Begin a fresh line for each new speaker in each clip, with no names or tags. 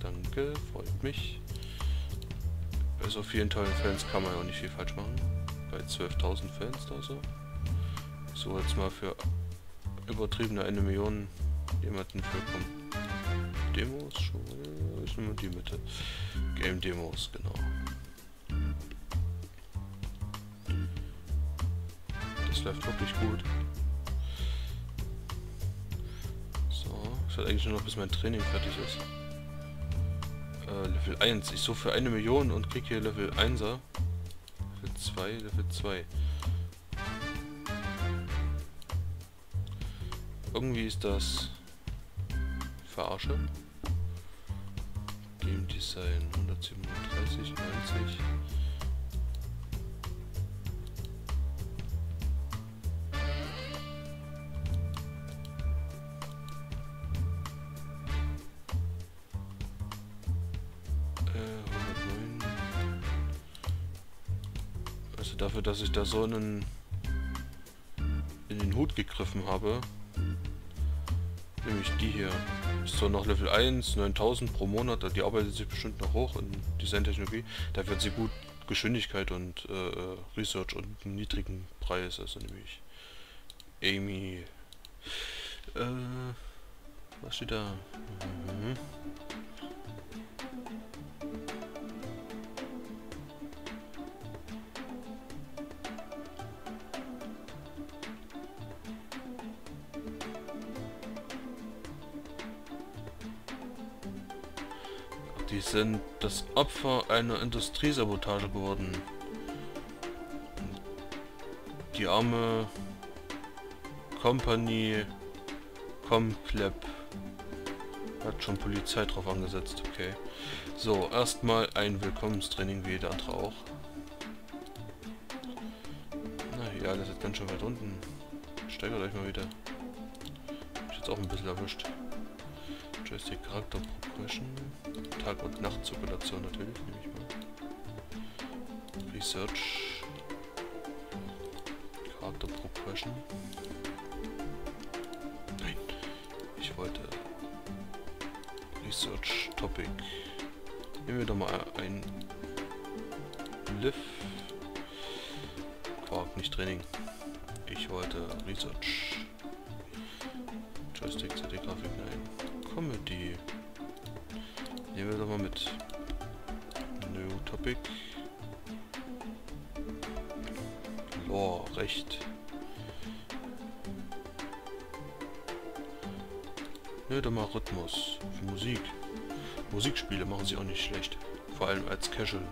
Danke, freut mich. Bei so vielen tollen Fans kann man ja auch nicht viel falsch machen. Bei 12.000 Fans oder so. So jetzt mal für übertriebene eine Million jemanden vollkommen. Demos schon. Ist nur die Mitte. Game Demos, genau. Das läuft wirklich gut. So, ich werde eigentlich nur noch bis mein Training fertig ist. Äh, Level 1. Ich suche für eine Million und krieg hier Level 1er. Level 2, Level 2. Irgendwie ist das Verarsche. Game Design 137, 90. Also dafür, dass ich da so einen in den Hut gegriffen habe, Nämlich die hier. Ist so noch Level 1, 9000 pro Monat. Die arbeitet sich bestimmt noch hoch in Designtechnologie. Da wird sie gut Geschwindigkeit und äh, Research und einen niedrigen Preis. Also nämlich Amy. Äh, was steht da? Mhm. Die sind das Opfer einer Industriesabotage geworden. Die arme Company Comclap hat schon Polizei drauf angesetzt, okay. So, erstmal ein Willkommenstraining wie jeder andere auch. Na ja, das ist ganz schön weit unten. Steigert euch mal wieder. Ich jetzt auch ein bisschen erwischt. Joystick Charakter Progression. Tag- und Nachtzirkulation natürlich, nehme ich mal. Research. Charakter Progression. Nein. Ich wollte Research Topic. Nehmen wir doch mal ein Liv. Quark, nicht Training. Ich wollte Research. Joystick, CD-Grafik, nein. Comedy. Nehmen wir doch mal mit. New Topic. Lore, Recht. Nö, doch mal Rhythmus. Musik. Musikspiele machen sie auch nicht schlecht. Vor allem als Casual.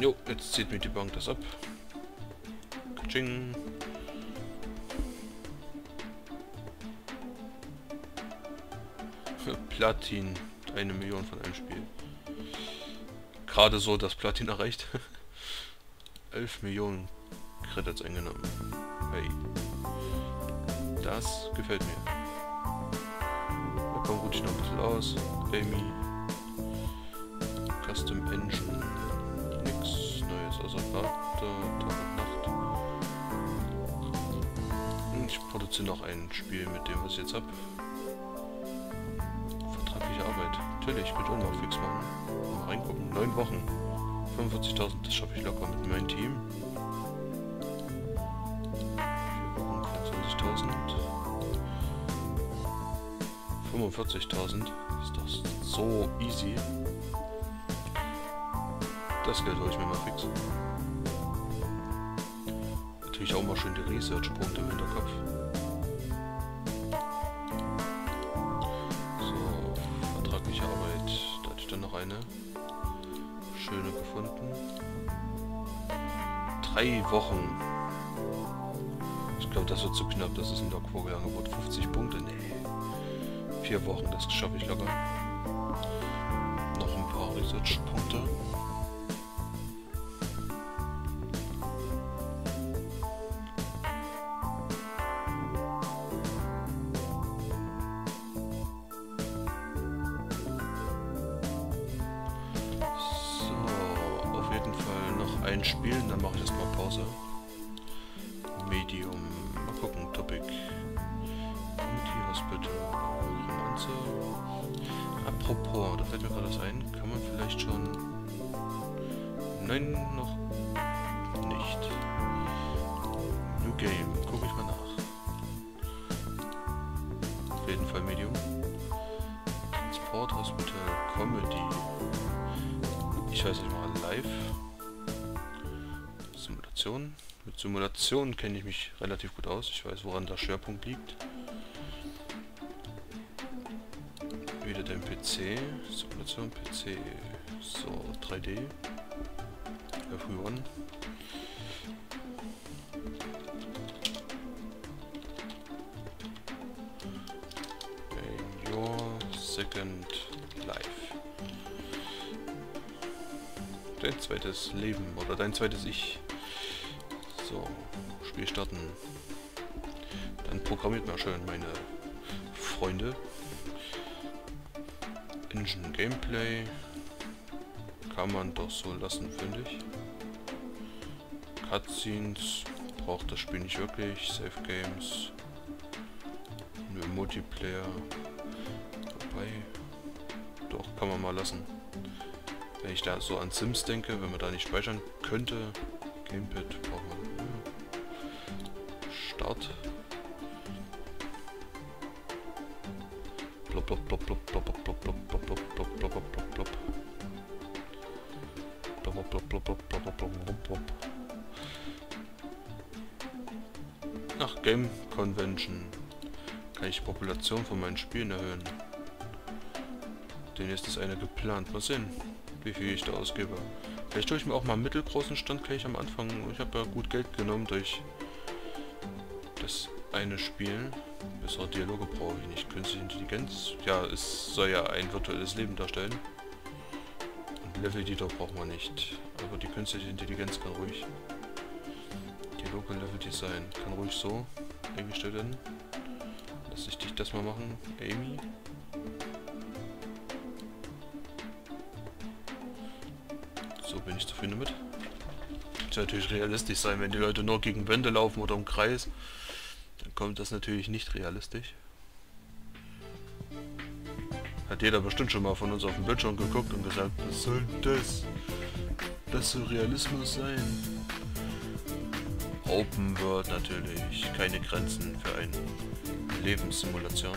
Jo, jetzt zieht mir die Bank das ab. Katsching. Platin. Eine Million von einem Spiel. Gerade so das Platin erreicht. 11 Millionen Credits eingenommen. Hey. Das gefällt mir. Da kommt ruhig noch ein bisschen aus. Amy. Custom Engine. Neues außer Charakter, Tag und Nacht. Ich produziere noch ein Spiel mit dem, was ich jetzt hab. Vertragliche Arbeit. Natürlich, auch noch fix machen. Mal reingucken. Neun Wochen. 45.000, das schaffe ich locker mit meinem Team. 45.000. Ist doch so easy. Das Geld hole ich mir mal fix. Natürlich auch mal schön die Research-Punkte im Hinterkopf. So, vertragliche Arbeit. Da hatte ich dann noch eine. Schöne gefunden. Drei Wochen. Ich glaube, das wird zu knapp. Das ist ein Logvogelangebot. 50 Punkte? Nee. Vier Wochen, das schaffe ich locker. Noch ein paar Research-Punkte. So, auf jeden Fall noch ein Spiel, dann mache ich erstmal Pause. Medium. Mal gucken, Topic. Comedy Hospital. Romanze. Apropos, da fällt mir gerade was ein. Kann man vielleicht schon... Nein, noch nicht. New Game. Gucke ich mal nach. Auf jeden Fall Medium. Transport Hospital Comedy. Ich weiß nicht mal, live. Simulation. Mit Simulationen kenne ich mich relativ gut aus. Ich weiß, woran der Schwerpunkt liegt. Wieder den PC. Simulation PC. So, 3D. Everyone. In your second life. Dein zweites Leben oder dein zweites Ich. Starten. Dann programmiert mal schön meine Freunde. Engine Gameplay kann man doch so lassen, finde ich. Cutscenes braucht das Spiel nicht wirklich. Safe Games. Nur Multiplayer. Wobei. Doch, kann man mal lassen. Wenn ich da so an Sims denke, wenn man da nicht speichern könnte. Gamepad braucht man. Blop, blop, blop, blop, blop, blop, blop, blop, blop, blop, blop, blop, blop, blop, blop. Blop, blop, blop, blop, blop, blop, blop, blop, blop. Ach, Game Convention. Kann ich die Population von meinen Spielen erhöhen. Demnächst ist eine geplant. Mal sehen, wie viel ich da ausgebe. Vielleicht tue ich mir auch mal einen mittelgroßen Stand gleich am Anfang. Ich habe ja gut Geld genommen durch das eine Spiel. Bessere Dialoge brauche ich nicht. Künstliche Intelligenz. Ja, es soll ja ein virtuelles Leben darstellen. Und Level-Editor braucht man nicht. Aber die künstliche Intelligenz kann ruhig. Dialoge Level Design kann ruhig so eingestellt werden. Lass ich dich das mal machen, Amy. So bin ich zufrieden damit. Soll natürlich realistisch sein, wenn die Leute nur gegen Wände laufen oder im Kreis kommt das natürlich nicht realistisch. Hat jeder bestimmt schon mal von uns auf dem Bildschirm geguckt und gesagt, was soll das? Das soll Realismus sein. Open World natürlich, keine Grenzen für eine Lebenssimulation.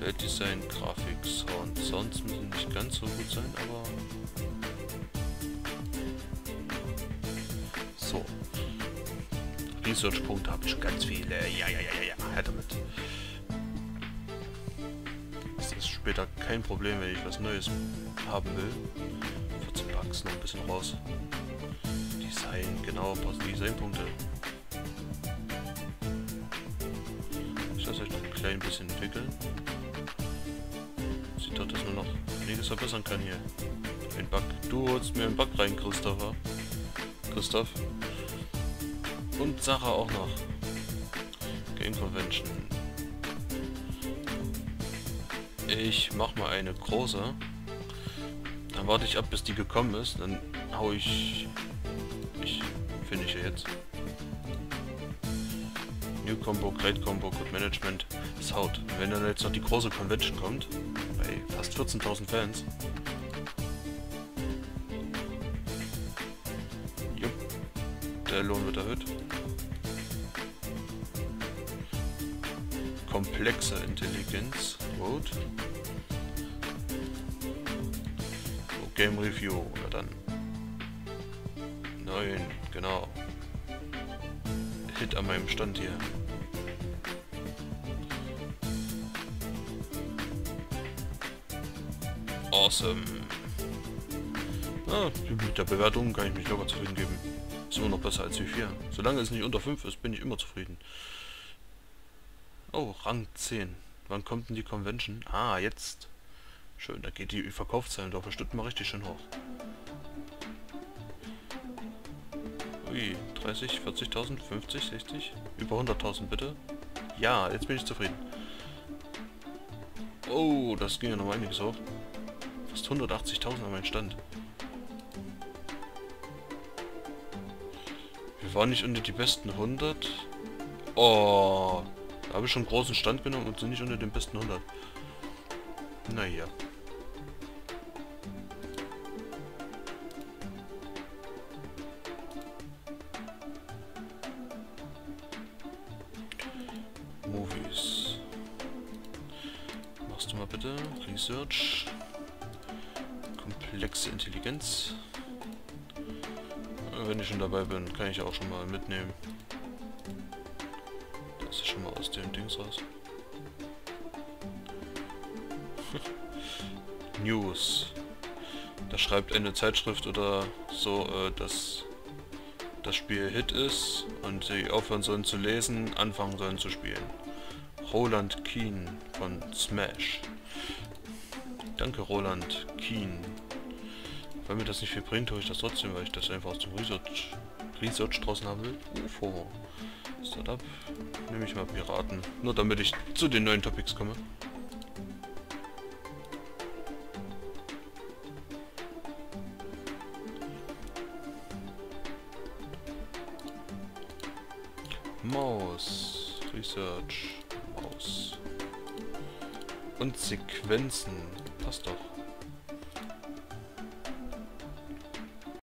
Weltdesign, Grafik, Sound. Sounds müssen nicht ganz so gut sein, aber So. Research-Punkte habe ich schon ganz viele. Ja, ja, ja, ja, ja. Her damit. Das ist später kein Problem, wenn ich was Neues haben will. 14 Bucks noch ein bisschen raus. Design, genau, paar Designpunkte. Ich lasse euch noch ein klein bisschen entwickeln. Doch, dass man noch einiges verbessern kann hier. Ein Bug. Du holst mir einen Bug rein, Christopher. Christoph. Und Sache auch noch. Game Convention. Ich mach mal eine große. Dann warte ich ab, bis die gekommen ist. Dann hau ich... Ich finde ich jetzt. New Combo, Great Combo, Good Management. Das haut. Wenn dann jetzt noch die große Convention kommt, bei fast 14.000 Fans, der Lohn wird erhöht. Komplexe Intelligenz. Gut. So, Game Review. Oder dann. Neun, genau. Hit an meinem Stand hier. Awesome. Ah, mit der Bewertung kann ich mich locker zufrieden geben. Ist immer noch besser als wie 4. Solange es nicht unter 5 ist, bin ich immer zufrieden. Oh, Rang 10. Wann kommt denn die Convention? Ah, jetzt. Schön, da geht die Verkaufszahlen doch bestimmt mal richtig schön hoch. Ui, 30, 40.000, 50, 60? Über 100.000 bitte? Ja, jetzt bin ich zufrieden. Oh, das ging ja noch einiges hoch. Fast 180.000 an meinen Stand. Wir waren nicht unter die besten 100. Oh, da habe ich schon großen Stand genommen und sind nicht unter den besten 100. Naja. Movies. Machst du mal bitte. Research. Komplexe Intelligenz. Wenn ich schon dabei bin, kann ich auch schon mal mitnehmen. Das ist schon mal aus dem Dings raus. News. Da schreibt eine Zeitschrift oder so, äh, dass das Spiel Hit ist und sie aufhören sollen zu lesen, anfangen sollen zu spielen. Roland Keen von Smash. Danke Roland Keen. Weil mir das nicht viel bringt, tue ich das trotzdem, weil ich das einfach aus dem Research, Research draußen haben will. UFO. Startup. Nehme ich mal Piraten. Nur damit ich zu den neuen Topics komme. Maus. Research. Maus. Und Sequenzen. Passt doch.